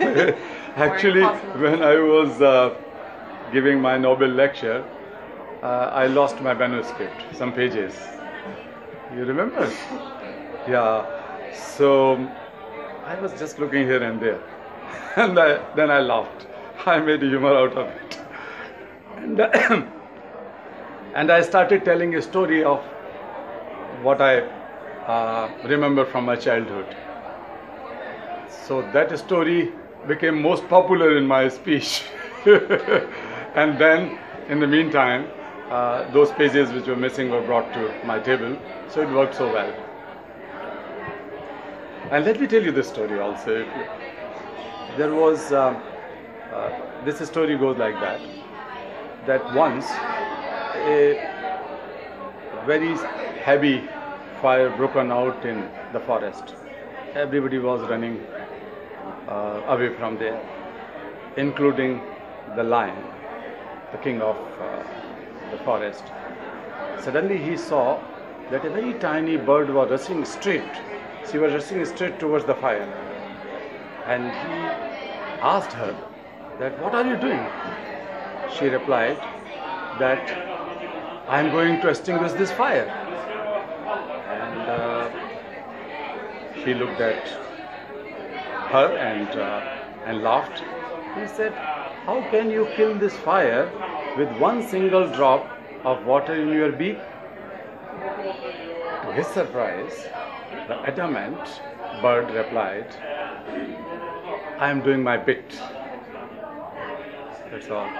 Actually, when I was uh, giving my Nobel lecture, uh, I lost my manuscript, some pages. You remember? Yeah. So I was just looking here and there, and I, then I laughed. I made humor out of it, and and I started telling a story of what I uh, remember from my childhood. So that story became most popular in my speech. and then, in the meantime, uh, those pages which were missing were brought to my table. So it worked so well. And let me tell you this story also. There was, um, uh, this story goes like that, that once a very heavy fire broken out in the forest. Everybody was running uh, away from there, including the lion, the king of uh, the forest. Suddenly he saw that a very tiny bird was rushing straight. She was rushing straight towards the fire. And he asked her that what are you doing? She replied that I am going to extinguish this fire. And uh, he looked at her and, uh, and laughed. He said, How can you kill this fire with one single drop of water in your beak? To his surprise, the adamant bird replied, I am doing my bit. That's all.